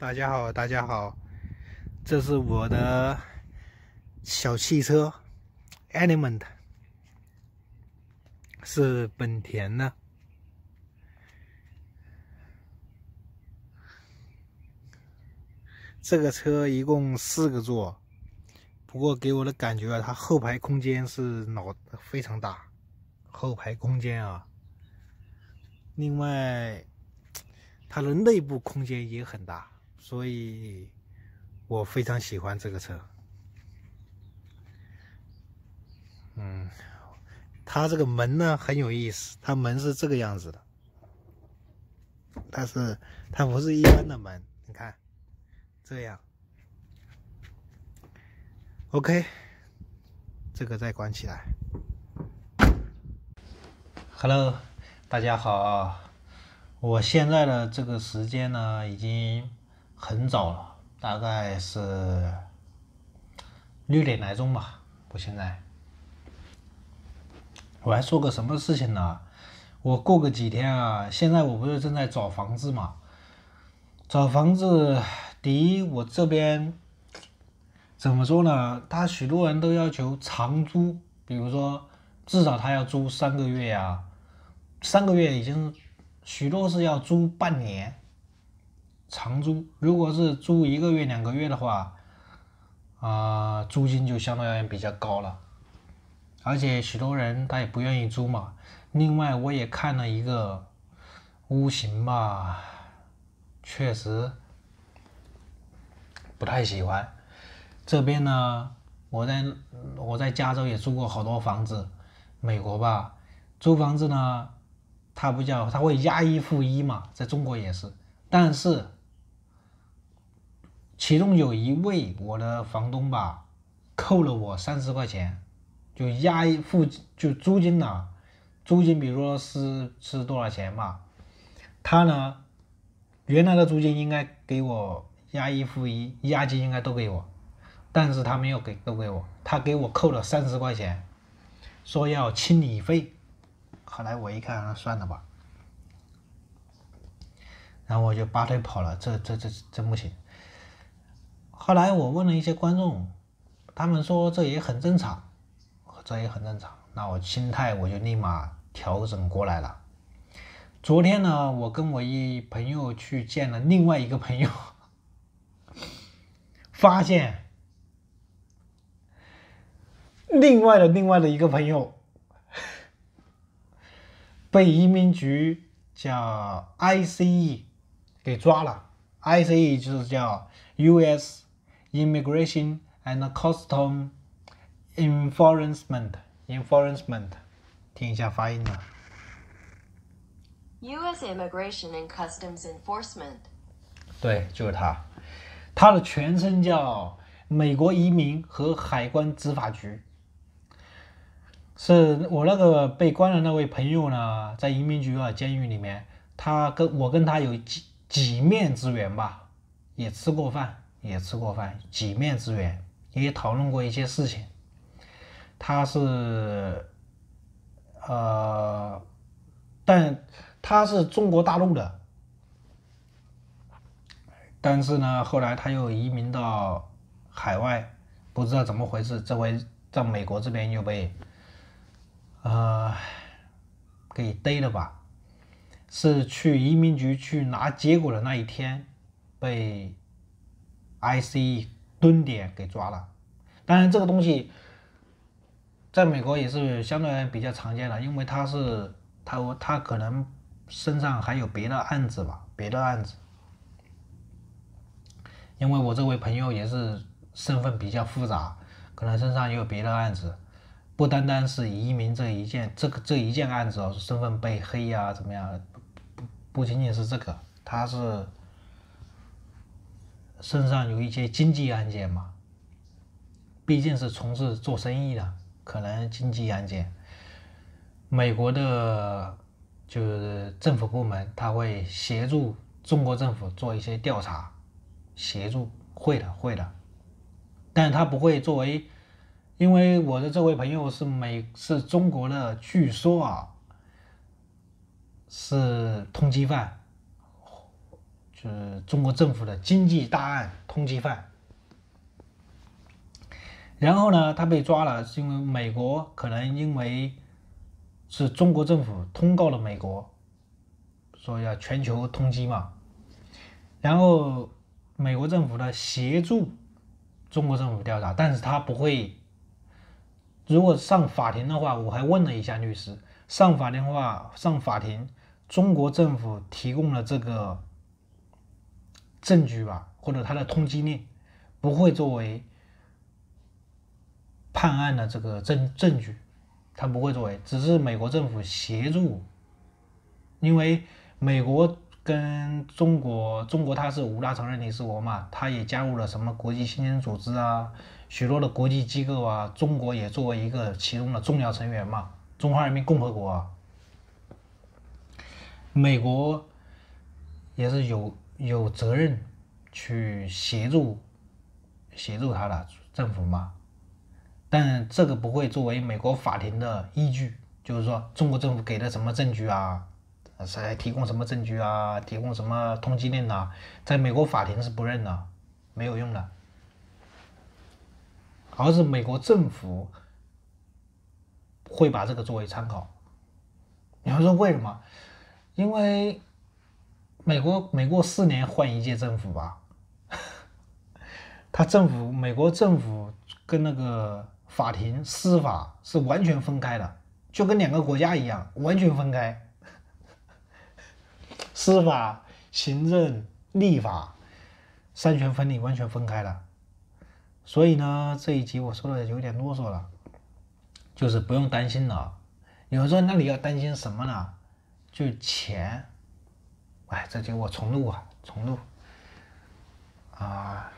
大家好，大家好，这是我的小汽车，Element，是本田的。这个车一共四个座，不过给我的感觉啊，它后排空间是脑非常大，后排空间啊。另外，它的内部空间也很大，所以我非常喜欢这个车。嗯，它这个门呢很有意思，它门是这个样子的，但是它不是一般的门，你看。这样，OK，这个再关起来。Hello，大家好，我现在的这个时间呢，已经很早了，大概是六点来钟吧。我现在，我还说个什么事情呢？我过个几天啊，现在我不是正在找房子嘛，找房子。第一，我这边怎么说呢？他许多人都要求长租，比如说至少他要租三个月呀，三个月已经许多是要租半年长租。如果是租一个月、两个月的话，啊，租金就相对而言比较高了，而且许多人他也不愿意租嘛。另外，我也看了一个屋型吧，确实。不太喜欢这边呢，我在我在加州也租过好多房子，美国吧，租房子呢，它不叫它会押一付一嘛，在中国也是，但是其中有一位我的房东吧，扣了我三十块钱，就押一付就租金呢，租金比如说是是多少钱嘛，他呢原来的租金应该给我。押一付一，押金应该都给我，但是他没有给都给我，他给我扣了三十块钱，说要清理费。后来我一看，算了吧，然后我就拔腿跑了，这这这真不行。后来我问了一些观众，他们说这也很正常，这也很正常。那我心态我就立马调整过来了。昨天呢，我跟我一朋友去见了另外一个朋友。发现另外的另外的一个朋友 被移民局叫 ICE 给抓了，ICE 就是叫 US Immigration and Custom Enforcement Enforcement，听一下发音呢。US Immigration and Customs Enforcement。对，就是它。它的全称叫美国移民和海关执法局，是我那个被关的那位朋友呢，在移民局啊监狱里面，他跟我跟他有几几面之缘吧，也吃过饭，也吃过饭，几面之缘，也讨论过一些事情。他是，呃，但他是中国大陆的。但是呢，后来他又移民到海外，不知道怎么回事，这回在美国这边又被，呃，给逮了吧？是去移民局去拿结果的那一天，被 IC 蹲点给抓了。当然，这个东西在美国也是相对比较常见的，因为他是他他可能身上还有别的案子吧，别的案子。因为我这位朋友也是身份比较复杂，可能身上也有别的案子，不单单是移民这一件，这个这一件案子哦，身份被黑呀，怎么样？不不仅仅是这个，他是身上有一些经济案件嘛，毕竟是从事做生意的，可能经济案件，美国的就是政府部门，他会协助中国政府做一些调查。协助会的会的，但他不会作为，因为我的这位朋友是美是中国的，据说啊是通缉犯，就是中国政府的经济大案通缉犯。然后呢，他被抓了，是因为美国可能因为是中国政府通告了美国，说要全球通缉嘛。然后美国政府呢协助中国政府调查，但是他不会。如果上法庭的话，我还问了一下律师，上法庭的话，上法庭，中国政府提供了这个证据吧，或者他的通缉令，不会作为。判案的这个证证据，他不会作为，只是美国政府协助，因为美国跟中国，中国它是五大常任理事国嘛，它也加入了什么国际刑警组织啊，许多的国际机构啊，中国也作为一个其中的重要成员嘛，中华人民共和国，美国也是有有责任去协助协助他的政府嘛。但这个不会作为美国法庭的依据，就是说中国政府给的什么证据啊，谁提供什么证据啊，提供什么通缉令啊，在美国法庭是不认的，没有用的，而是美国政府会把这个作为参考。你要说为什么？因为美国每过四年换一届政府吧，他政府美国政府跟那个。法庭、司法是完全分开的，就跟两个国家一样，完全分开。司法、行政、立法三权分立，完全分开了。所以呢，这一集我说的有点啰嗦了，就是不用担心了。有人说，那你要担心什么呢？就钱。哎，这就我重录啊，重录啊。